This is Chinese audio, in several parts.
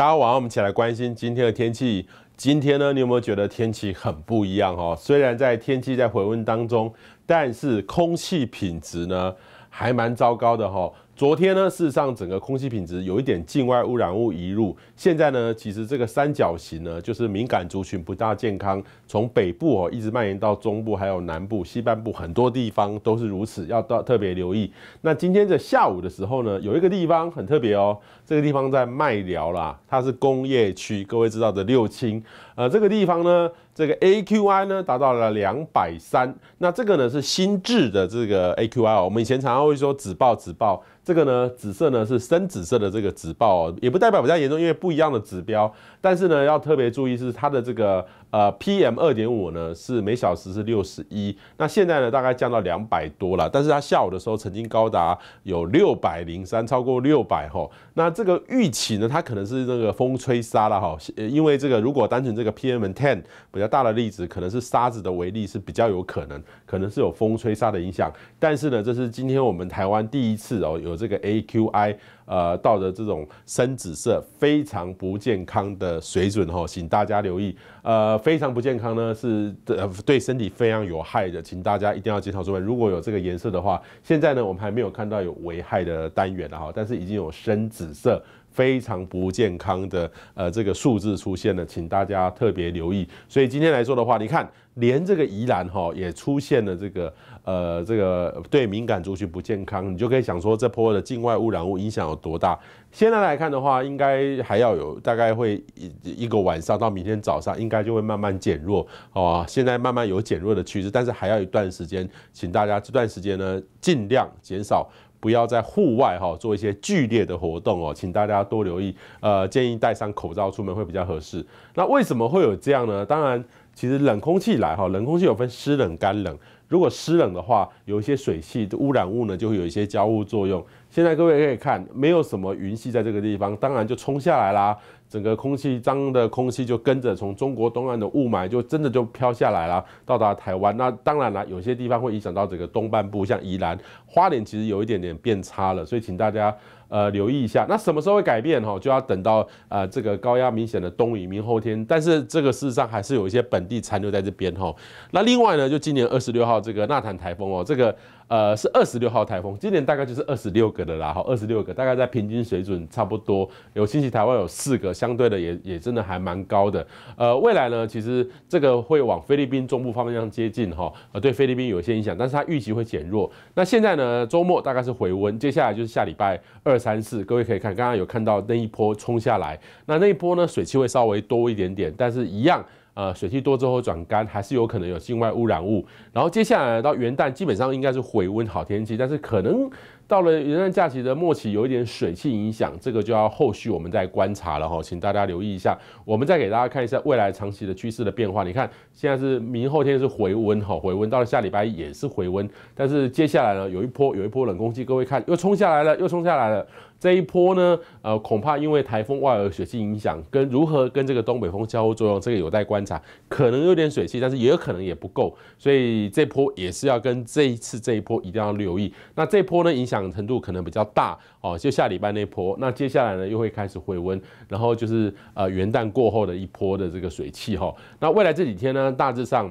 大家晚上我们一起来关心今天的天气。今天呢，你有没有觉得天气很不一样哦？虽然在天气在回温当中，但是空气品质呢还蛮糟糕的哈。昨天呢，事实上整个空气品质有一点境外污染物移入。现在呢，其实这个三角形呢，就是敏感族群不大健康，从北部哦一直蔓延到中部，还有南部、西半部很多地方都是如此，要到特别留意。那今天的下午的时候呢，有一个地方很特别哦，这个地方在麦寮啦，它是工业区，各位知道的六轻。呃，这个地方呢，这个 AQI 呢达到了两百三，那这个呢是新制的这个 AQI 哦，我们以前常常会说紫爆紫爆。这个呢，紫色呢是深紫色的这个紫爆哦，也不代表比较严重，因为不一样的指标。但是呢，要特别注意是它的这个呃 PM 二点五呢是每小时是六十一，那现在呢大概降到两百多了。但是它下午的时候曾经高达有六百零三，超过六百吼。那这个预期呢，它可能是这个风吹沙了哈，因为这个如果单纯这个 PM ten 比较大的例子，可能是沙子的微粒是比较有可能，可能是有风吹沙的影响。但是呢，这是今天我们台湾第一次哦有。这个 AQI，呃，到的这种深紫色，非常不健康的水准哈，请大家留意。呃，非常不健康呢，是呃对身体非常有害的，请大家一定要减少出来。如果有这个颜色的话，现在呢，我们还没有看到有危害的单元了哈，但是已经有深紫色。非常不健康的呃这个数字出现了，请大家特别留意。所以今天来说的话，你看连这个宜兰哈也出现了这个呃这个对敏感族群不健康，你就可以想说这波的境外污染物影响有多大。现在来看的话，应该还要有大概会一一个晚上到明天早上，应该就会慢慢减弱哦。现在慢慢有减弱的趋势，但是还要一段时间，请大家这段时间呢尽量减少。不要在户外哈做一些剧烈的活动哦，请大家多留意。呃，建议戴上口罩出门会比较合适。那为什么会有这样呢？当然，其实冷空气来哈，冷空气有分湿冷、干冷。如果湿冷的话，有一些水汽污染物呢，就会有一些交互作用。现在各位可以看，没有什么云系在这个地方，当然就冲下来啦。整个空气脏的空气就跟着从中国东岸的雾霾就真的就飘下来了，到达台湾。那当然了，有些地方会影响到整个东半部，像宜兰、花莲，其实有一点点变差了。所以请大家呃留意一下。那什么时候会改变哈？就要等到呃这个高压明显的东移，明后天。但是这个事实上还是有一些本地残留在这边哈。那另外呢，就今年二十六号这个纳坦台风哦，这个。呃，是二十六号台风，今年大概就是二十六个的啦，好，二十六个，大概在平均水准差不多。有侵袭台湾有四个，相对的也也真的还蛮高的。呃，未来呢，其实这个会往菲律宾中部方向接近哈，呃，对菲律宾有一些影响，但是它预期会减弱。那现在呢，周末大概是回温，接下来就是下礼拜二三四，各位可以看，刚刚有看到那一波冲下来，那那一波呢，水汽会稍微多一点点，但是一样。呃，水汽多之后转干，还是有可能有境外污染物。然后接下来到元旦，基本上应该是回温好天气，但是可能。到了元旦假期的末期，有一点水汽影响，这个就要后续我们再观察了哈，请大家留意一下。我们再给大家看一下未来长期的趋势的变化。你看，现在是明后天是回温哈，回温到了下礼拜也是回温，但是接下来呢，有一波有一波冷空气，各位看又冲下来了，又冲下来了。这一波呢，呃，恐怕因为台风外而水汽影响，跟如何跟这个东北风交互作用，这个有待观察。可能有点水汽，但是也有可能也不够，所以这波也是要跟这一次这一波一定要留意。那这波呢，影响。程度可能比较大哦，就下礼拜那波，那接下来呢又会开始回温，然后就是呃元旦过后的一波的这个水汽哈。那未来这几天呢，大致上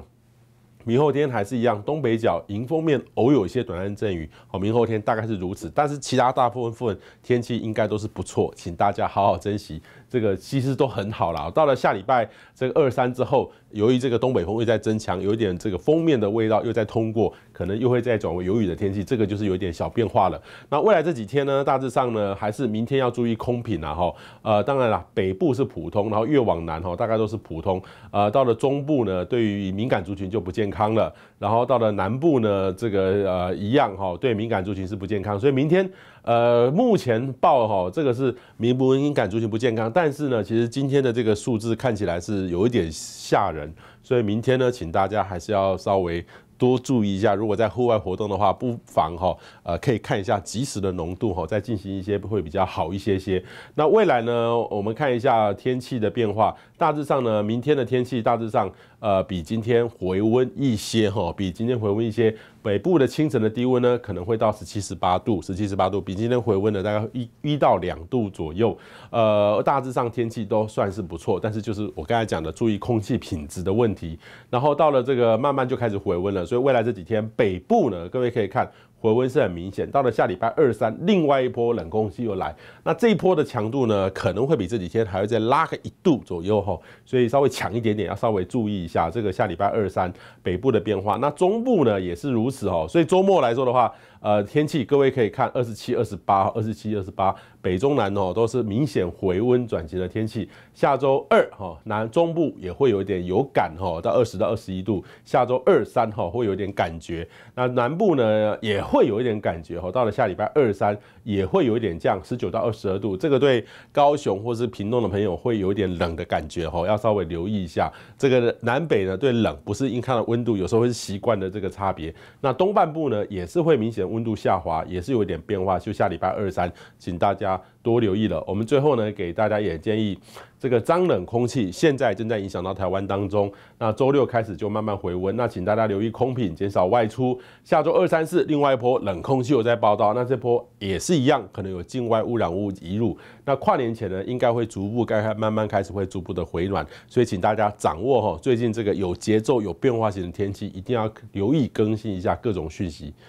明后天还是一样，东北角迎风面偶有一些短暂阵雨，好，明后天大概是如此，但是其他大部分天气应该都是不错，请大家好好珍惜。这个其实都很好了。到了下礼拜这个二三之后，由于这个东北风又在增强，有一点这个封面的味道又在通过，可能又会再转为有雨的天气。这个就是有一点小变化了。那未来这几天呢，大致上呢，还是明天要注意空品啊哈。呃，当然了，北部是普通，然后越往南哈，大概都是普通。呃，到了中部呢，对于敏感族群就不健康了。然后到了南部呢，这个呃一样哈，对敏感族群是不健康。所以明天。呃，目前报哈，这个是民不敏感族群不健康，但但是呢，其实今天的这个数字看起来是有一点吓人，所以明天呢，请大家还是要稍微多注意一下。如果在户外活动的话，不妨哈呃可以看一下即时的浓度哈，再进行一些会比较好一些些。那未来呢，我们看一下天气的变化，大致上呢，明天的天气大致上呃比今天回温一些哈，比今天回温一些。北部的清晨的低温呢，可能会到十七十八度，十七十八度，比今天回温的大概一一到两度左右。呃，大致上天气都算是不错，但是就是我刚才讲的，注意空气品质的问题。然后到了这个慢慢就开始回温了，所以未来这几天北部呢，各位可以看。回温是很明显，到了下礼拜二三，另外一波冷空气又来，那这一波的强度呢，可能会比这几天还要再拉个一度左右哈，所以稍微强一点点，要稍微注意一下这个下礼拜二三北部的变化。那中部呢也是如此哦，所以周末来说的话。呃，天气各位可以看二十七、二十八、二十七、二十八，北中南哦都是明显回温转晴的天气。下周二哈，南中部也会有一点有感哈，到二十到二十一度。下周二三哈会有点感觉，那南部呢也会有一点感觉哈，到了下礼拜二三也会有一点降，十九到二十二度。这个对高雄或是屏东的朋友会有一点冷的感觉哈，要稍微留意一下。这个南北呢对冷不是因看到温度，有时候会是习惯的这个差别。那东半部呢也是会明显。温度下滑也是有一点变化，就下礼拜二三，请大家多留意了。我们最后呢，给大家也建议，这个脏冷空气现在正在影响到台湾当中。那周六开始就慢慢回温，那请大家留意空品，减少外出。下周二三四，另外一波冷空气有在报道，那这波也是一样，可能有境外污染物移入。那跨年前呢，应该会逐步该慢慢开始会逐步的回暖，所以请大家掌握哈，最近这个有节奏、有变化型的天气，一定要留意更新一下各种讯息。